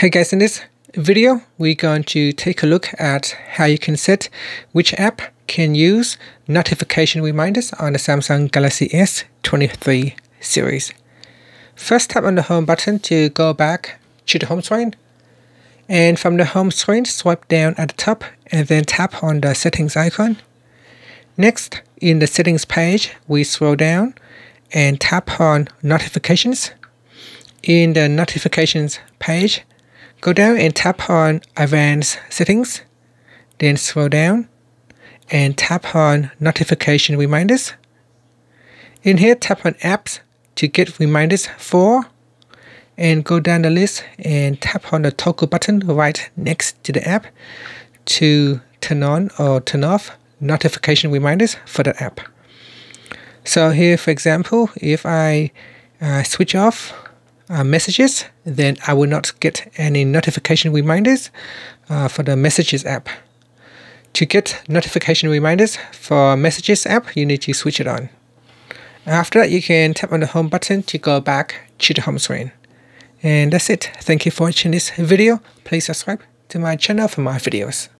Hey guys, in this video, we're going to take a look at how you can set which app can use notification reminders on the Samsung Galaxy S23 series. First tap on the home button to go back to the home screen. And from the home screen, swipe down at the top and then tap on the settings icon. Next, in the settings page, we scroll down and tap on notifications. In the notifications page, Go down and tap on Advanced Settings, then scroll down and tap on Notification Reminders. In here, tap on Apps to get reminders for, and go down the list and tap on the toggle button right next to the app to turn on or turn off notification reminders for the app. So here, for example, if I uh, switch off uh, messages, then I will not get any notification reminders uh, for the Messages app. To get notification reminders for Messages app, you need to switch it on. After that, you can tap on the home button to go back to the home screen. And that's it. Thank you for watching this video. Please subscribe to my channel for more videos.